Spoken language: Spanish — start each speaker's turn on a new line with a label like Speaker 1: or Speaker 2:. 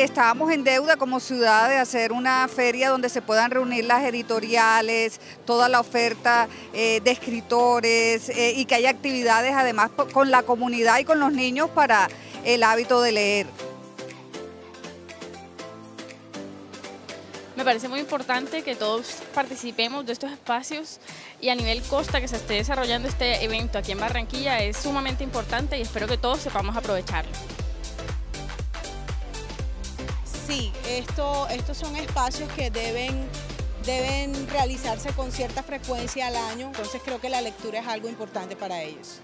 Speaker 1: estábamos en deuda como ciudad de hacer una feria donde se puedan reunir las editoriales, toda la oferta eh, de escritores eh, y que haya actividades además con la comunidad y con los niños para el hábito de leer.
Speaker 2: Me parece muy importante que todos participemos de estos espacios y a nivel costa que se esté desarrollando este evento aquí en Barranquilla es sumamente importante y espero que todos sepamos aprovecharlo.
Speaker 3: Sí, esto, estos son espacios que deben, deben realizarse con cierta frecuencia al año, entonces creo que la lectura es algo importante para ellos.